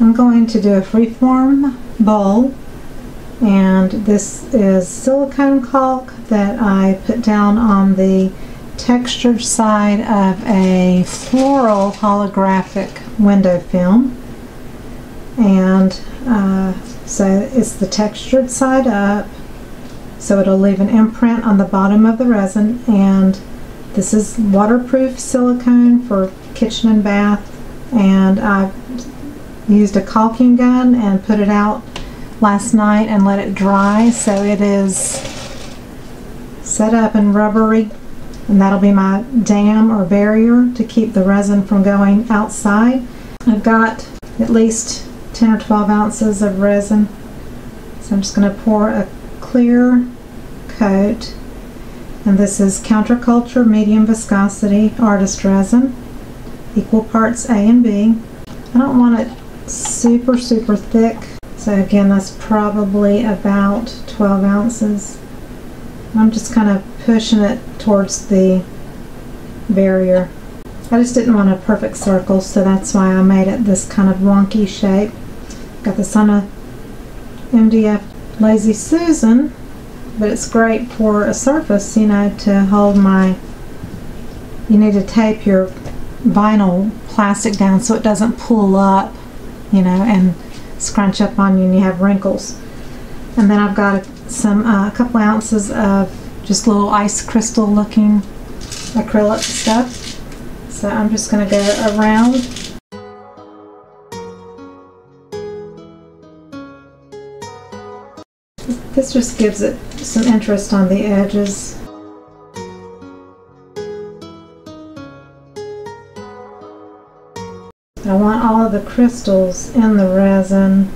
I'm going to do a freeform bowl and this is silicone caulk that I put down on the textured side of a floral holographic window film. And uh, so it's the textured side up so it'll leave an imprint on the bottom of the resin and this is waterproof silicone for kitchen and bath and I used a caulking gun and put it out last night and let it dry so it is set up and rubbery and that'll be my dam or barrier to keep the resin from going outside. I've got at least 10 or 12 ounces of resin so I'm just going to pour a clear coat and this is counterculture medium viscosity artist resin equal parts A and B. I don't want it super super thick so again that's probably about 12 ounces. I'm just kind of pushing it towards the barrier. I just didn't want a perfect circle so that's why I made it this kind of wonky shape. Got this on a MDF Lazy Susan but it's great for a surface you know to hold my you need to tape your vinyl plastic down so it doesn't pull up you know and scrunch up on you and you have wrinkles. And then I've got some uh, a couple ounces of just little ice crystal looking acrylic stuff. So I'm just going to go around. This just gives it some interest on the edges I want all of the crystals in the resin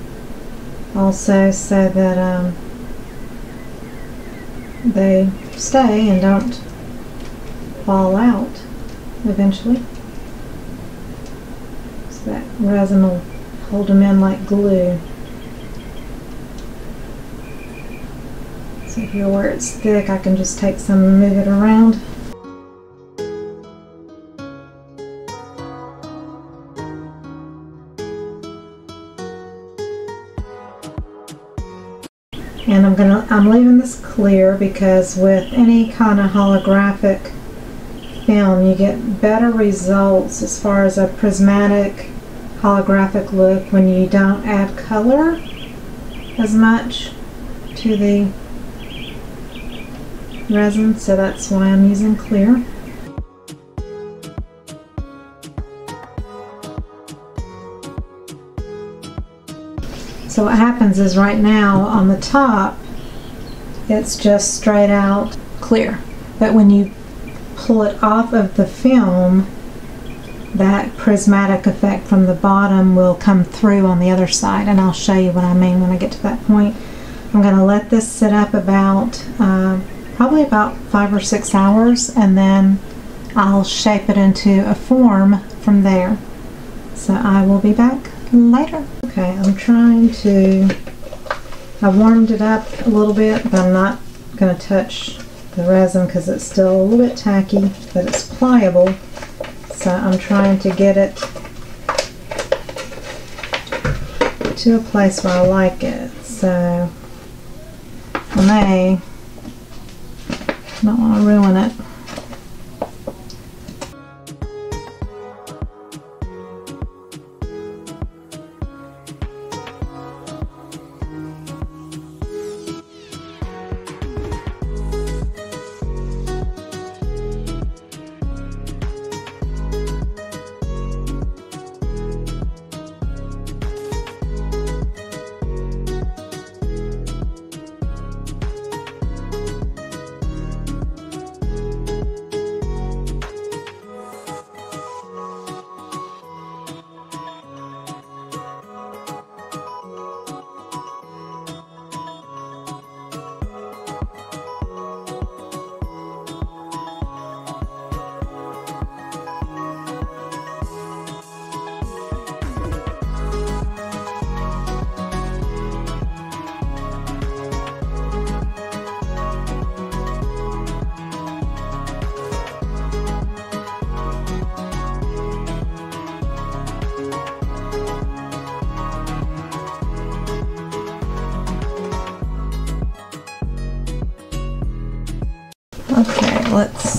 also so that um, they stay and don't fall out eventually. So that resin will hold them in like glue. So here where it's thick I can just take some and move it around. I'm leaving this clear because with any kind of holographic film you get better results as far as a prismatic holographic look when you don't add color as much to the resin so that's why I'm using clear. So what happens is right now on the top, it's just straight out clear. But when you pull it off of the film, that prismatic effect from the bottom will come through on the other side and I'll show you what I mean when I get to that point. I'm going to let this sit up about uh, probably about five or six hours and then I'll shape it into a form from there. So I will be back later. Okay, I'm trying to, I warmed it up a little bit, but I'm not going to touch the resin because it's still a little bit tacky, but it's pliable. So I'm trying to get it to a place where I like it. So I may not want to ruin it.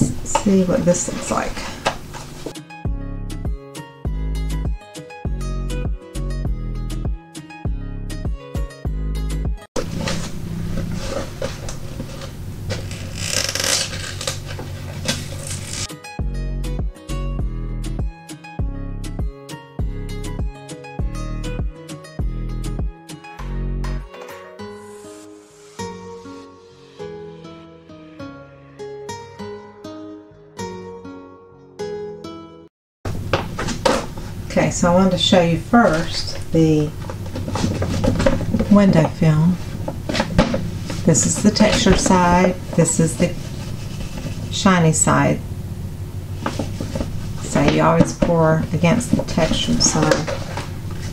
let's see what this looks like. Okay, so I wanted to show you first the window film. This is the texture side, this is the shiny side. So you always pour against the textured side.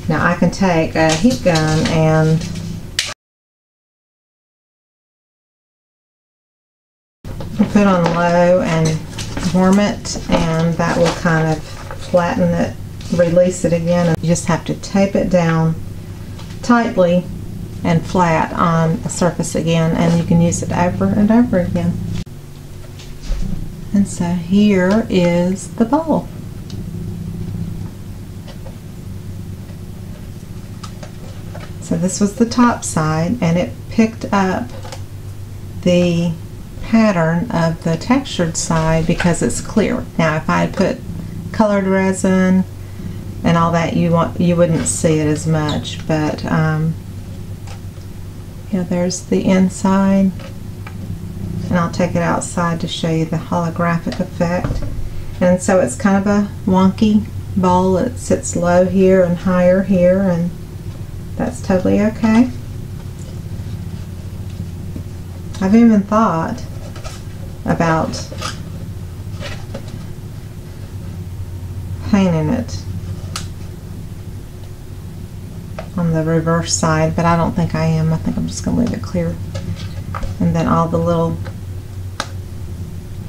Now I can take a heat gun and put on low and warm it and that will kind of flatten it release it again. And you just have to tape it down tightly and flat on a surface again and you can use it over and over again. And so here is the bowl. So this was the top side and it picked up the pattern of the textured side because it's clear. Now if I had put colored resin and all that you want you wouldn't see it as much but um, yeah there's the inside and I'll take it outside to show you the holographic effect. And so it's kind of a wonky bowl it sits low here and higher here and that's totally okay. I've even thought about painting it on the reverse side, but I don't think I am. I think I'm just going to leave it clear. And then all the little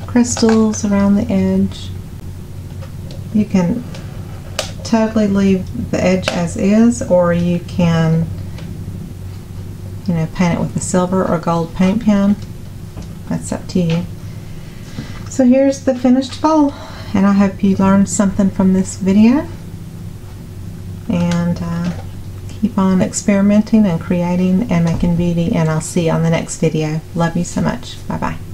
crystals around the edge. You can totally leave the edge as is, or you can, you know, paint it with a silver or gold paint pen. That's up to you. So here's the finished bowl, and I hope you learned something from this video. And uh, on experimenting and creating and making beauty and I'll see you on the next video. Love you so much. Bye bye.